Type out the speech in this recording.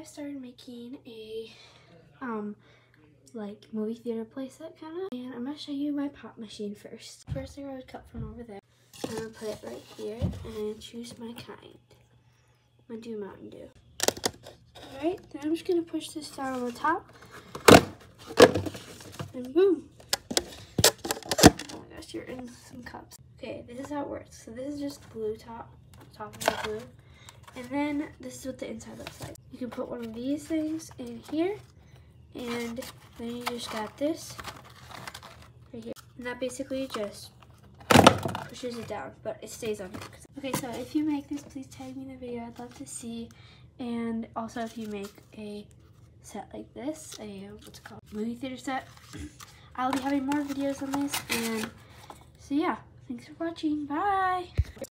I started making a um like movie theater playset kind of. And I'm gonna show you my pop machine first. First thing I would cut from over there. I'm gonna put it right here and choose my kind. I'm gonna do Mountain Dew. Alright, then I'm just gonna push this down on the top. And boom. Oh my gosh, you're in some cups. Okay, this is how it works. So this is just glue top, top of the glue. And then this is what the inside looks like. You can put one of these things in here. And then you just got this right here. And that basically just pushes it down, but it stays on here. Okay, so if you make this, please tag me in the video. I'd love to see. And also if you make a set like this, a what's it called, movie theater set, I'll be having more videos on this. And so yeah, thanks for watching. Bye.